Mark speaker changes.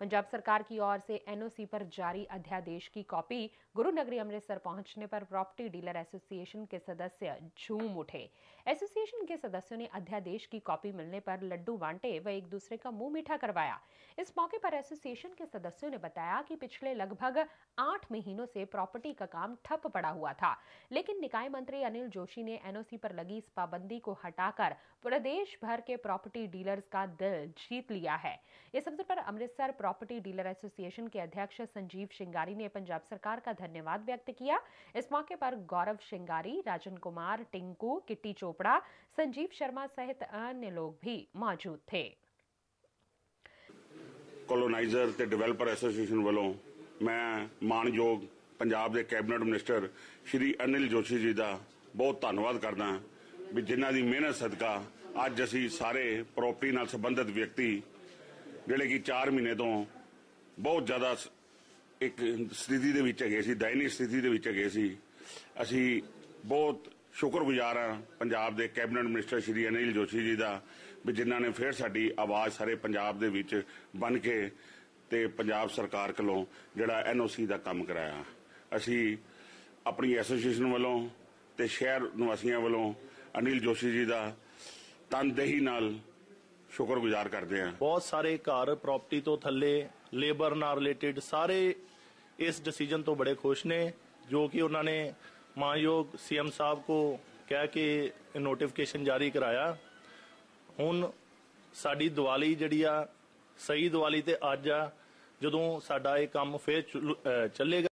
Speaker 1: पंजाब सरकार की ओर से एनओसी पर जारी अध्यादेश की कॉपी गुरु नगरी अमृतसर पहुँचने पर प्रॉपर्टी डीलर एसोसिएशन के सदस्य झूम उठे। एसोसिएशन के सदस्यों ने अध्यादेश की कॉपी मिलने पर लड्डू बांटे व एक दूसरे का मुँह मीठा करवाया। इस मौके पर एसोसिएशन के सदस्यों ने बताया कि पिछले लगभग आठ महीनों से प्रॉपर्टी का काम ठप पड़ा हुआ था, लेकिन निकाय मंत्री अनिल जोशी ने एनओसी पर लगी इस पाबंदी को हटाकर प्रदेश भर के प्रॉपर्टी डीलर्स का दिल जीत लिया है। इस अवसर पर अमृतसर प्रॉपर्टी डीलर एसोसिएशन के अध्यक्ष संजीव शिंगारी ने पंजाब सरकार का धन्यवाद व्यक्त किया इस मौके पर गौरव शिंगारी राजन कुमार टिंकू किट्टी चोपड़ा संजीव शर्मा सहित अन्य लोग भी मौजूद थे
Speaker 2: ਕੋਲੋਨਾਈਜ਼ਰ ਤੇ ਡਿਵੈਲਪਰ ਐਸੋਸੀਏਸ਼ਨ ਵੱਲੋਂ ਮੈਂ ਮਾਨਯੋਗ ਪੰਜਾਬ ਦੇ ਕੈਬਨਿਟ ਮਿਨਿਸਟਰ ਸ਼੍ਰੀ ਅਨਿਲ ਜੋਸ਼ੀ ਜੀ ਦਾ ਬਹੁਤ ਧੰਨਵਾਦ ਕਰਦਾ ਵੀ ਜਿਨ੍ਹਾਂ ਦੀ ਮਿਹਨਤ ਸਦਕਾ ਅੱਜ ਅਸੀਂ ਸਾਰੇ ਪ੍ਰਾਪਰਟੀ ਨਾਲ ਸੰਬੰਧਿਤ ਵਿਅਕਤੀ ਜਿਹੜੇ ਕਿ 4 ਮਹੀਨੇ ਤੋਂ ਬਹੁਤ ਜ਼ਿਆਦਾ ਸ- ਇੱਕ ਸਥਿਤੀ ਦੇ ਵਿੱਚ ਹੈਗੇ ਸੀ ਦਇਨੀ ਸਥਿਤੀ ਦੇ ਵਿੱਚ ਹੈਗੇ ਸੀ। ਅਸੀਂ ਬਹੁਤ ਸ਼ੁਕਰਗੁਜ਼ਾਰ ਹਾਂ ਪੰਜਾਬ ਦੇ ਕੈਬਨਿਟ ਮਿਨਿਸਟਰ ਸ਼੍ਰੀ ਅਨਿਲ ਜੋਸ਼ੀ ਜੀ ਦਾ, ਵੀ ਜਿਨ੍ਹਾਂ ਨੇ ਫਿਰ ਸਾਡੀ ਆਵਾਜ਼ ਸਾਰੇ ਪੰਜਾਬ ਦੇ ਵਿੱਚ ਬਣ ਕੇ ਤੇ ਪੰਜਾਬ ਸਰਕਾਰ ਕੋਲੋਂ ਜਿਹੜਾ ਐਨਓਸੀ ਦਾ ਕੰਮ ਕਰਾਇਆ। ਅਸੀਂ ਆਪਣੀ ਐਸੋਸੀਏਸ਼ਨ ਵੱਲੋਂ ਤੇ ਸ਼ਹਿਰ ਨਿਵਾਸੀਆਂ ਵੱਲੋਂ ਅਨਿਲ ਜੋਸ਼ੀ ਜੀ ਦਾ ਤਨਦੇਹੀ ਨਾਲ ਸ਼ੁਕਰਗੁਜ਼ਾਰ ਕਰਦੇ ਹਾਂ
Speaker 3: ਬਹੁਤ ਸਾਰੇ ਘਰ ਪ੍ਰਾਪਰਟੀ ਤੋਂ ਥੱਲੇ ਲੇਬਰ ਨਾਲ ਰਿਲੇਟਡ ਸਾਰੇ ਇਸ ਡਿਸੀਜਨ ਤੋਂ ਬੜੇ ਖੁਸ਼ ਨੇ ਜੋ ਕਿ ਉਹਨਾਂ ਨੇ ਮਾਨਯੋਗ ਸੀਐਮ ਸਾਹਿਬ ਕੋ ਕਹਿ ਕੇ ਨੋਟੀਫਿਕੇਸ਼ਨ ਜਾਰੀ ਕਰਾਇਆ ਹੁਣ ਸਾਡੀ ਦੀਵਾਲੀ ਜਿਹੜੀ ਆ ਸਹੀ ਦੀਵਾਲੀ ਤੇ ਅੱਜ ਆ ਜਦੋਂ ਸਾਡਾ ਇਹ ਕੰਮ ਫੇਰ ਚੱਲੇਗਾ